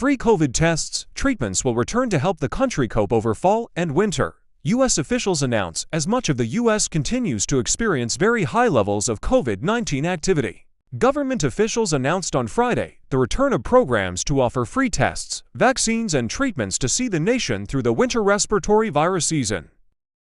Free COVID tests, treatments will return to help the country cope over fall and winter. U.S. officials announce as much of the U.S. continues to experience very high levels of COVID 19 activity. Government officials announced on Friday the return of programs to offer free tests, vaccines, and treatments to see the nation through the winter respiratory virus season.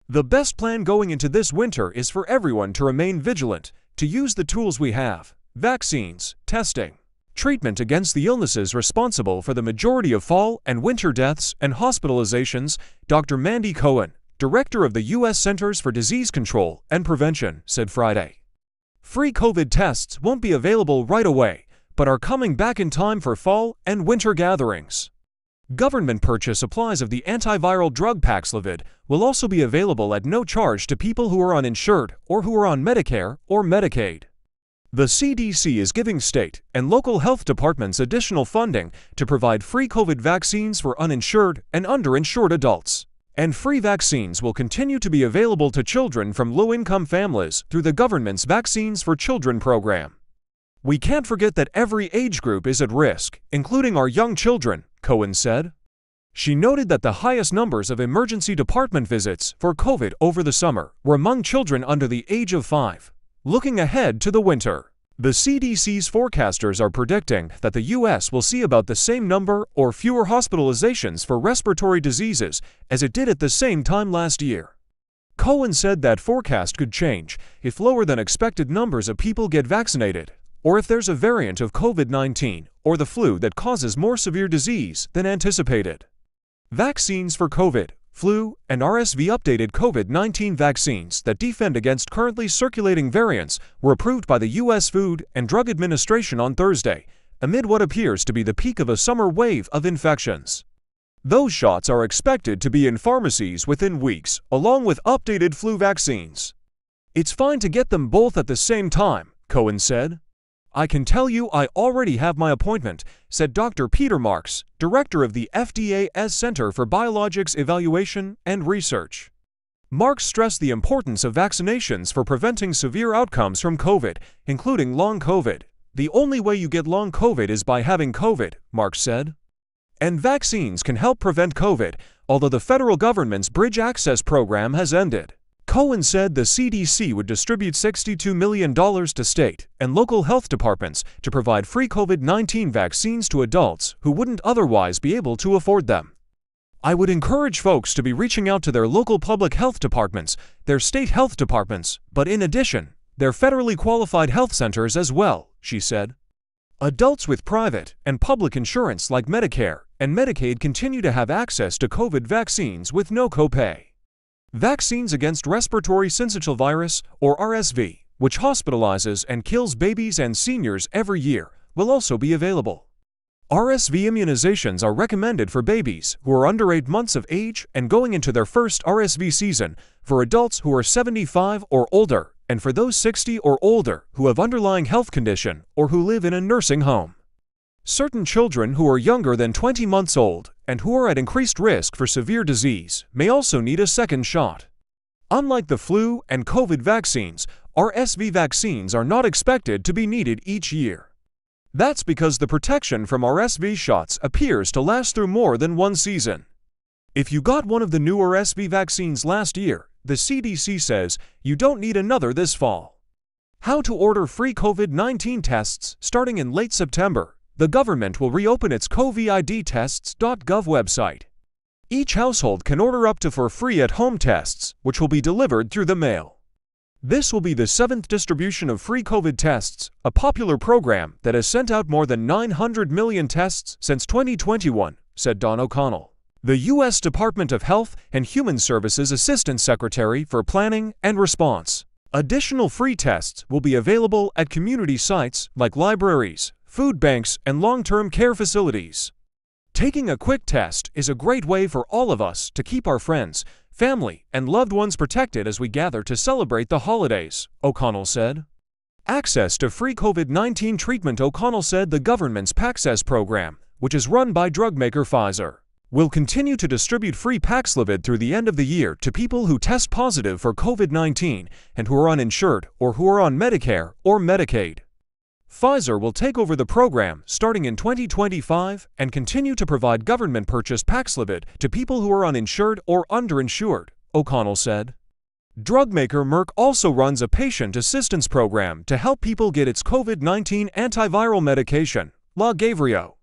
The best plan going into this winter is for everyone to remain vigilant, to use the tools we have vaccines, testing, treatment against the illnesses responsible for the majority of fall and winter deaths and hospitalizations, Dr. Mandy Cohen, director of the U.S. Centers for Disease Control and Prevention, said Friday. Free COVID tests won't be available right away, but are coming back in time for fall and winter gatherings. Government purchase supplies of the antiviral drug Paxlovid will also be available at no charge to people who are uninsured or who are on Medicare or Medicaid. The CDC is giving state and local health departments additional funding to provide free COVID vaccines for uninsured and underinsured adults. And free vaccines will continue to be available to children from low income families through the government's Vaccines for Children program. We can't forget that every age group is at risk, including our young children, Cohen said. She noted that the highest numbers of emergency department visits for COVID over the summer were among children under the age of five. Looking ahead to the winter, the CDC's forecasters are predicting that the U.S. will see about the same number or fewer hospitalizations for respiratory diseases as it did at the same time last year. Cohen said that forecast could change if lower than expected numbers of people get vaccinated, or if there's a variant of COVID 19 or the flu that causes more severe disease than anticipated. Vaccines for COVID, flu, and RSV updated COVID 19 vaccines that defend against currently circulating variants were approved by the U.S. Food and Drug Administration on Thursday, amid what appears to be the peak of a summer wave of infections. Those shots are expected to be in pharmacies within weeks, along with updated flu vaccines. It's fine to get them both at the same time, Cohen said. I can tell you I already have my appointment, said Dr. Peter Marks, director of the FDA's Center for Biologics Evaluation and Research. Marks stressed the importance of vaccinations for preventing severe outcomes from COVID, including long COVID. The only way you get long COVID is by having COVID, Marks said. And vaccines can help prevent COVID, although the federal government's Bridge Access program has ended. Cohen said the CDC would distribute $62 million to state and local health departments to provide free COVID 19 vaccines to adults who wouldn't otherwise be able to afford them. I would encourage folks to be reaching out to their local public health departments, their state health departments, but in addition, their federally qualified health centers as well, she said. Adults with private and public insurance like Medicare and Medicaid continue to have access to COVID vaccines with no copay. Vaccines against respiratory syncytial virus, or RSV, which hospitalizes and kills babies and seniors every year, will also be available. RSV immunizations are recommended for babies who are under 8 months of age and going into their first RSV season, for adults who are 75 or older, and for those 60 or older who have underlying health condition or who live in a nursing home. Certain children who are younger than 20 months old and who are at increased risk for severe disease may also need a second shot. Unlike the flu and COVID vaccines, RSV vaccines are not expected to be needed each year. That's because the protection from RSV shots appears to last through more than one season. If you got one of the new RSV vaccines last year, the CDC says you don't need another this fall. How to order free COVID 19 tests starting in late September the government will reopen its covidtests.gov website. Each household can order up to four free at home tests, which will be delivered through the mail. This will be the seventh distribution of free COVID tests, a popular program that has sent out more than 900 million tests since 2021, said Dawn O'Connell, the U.S. Department of Health and Human Services Assistant Secretary for Planning and Response. Additional free tests will be available at community sites like libraries, food banks, and long term care facilities. Taking a quick test is a great way for all of us to keep our friends, family, and loved ones protected as we gather to celebrate the holidays, O'Connell said. Access to free COVID 19 treatment O'Connell said the government's PAXCESS program, which is run by drug maker Pfizer, will continue to distribute free Paxlovid through the end of the year to people who test positive for COVID 19 and who are uninsured or who are on Medicare or Medicaid. Pfizer will take over the program starting in 2025 and continue to provide government purchased Paxlovid to people who are uninsured or underinsured, O'Connell said. Drugmaker Merck also runs a patient assistance program to help people get its COVID 19 antiviral medication, Lagevrio.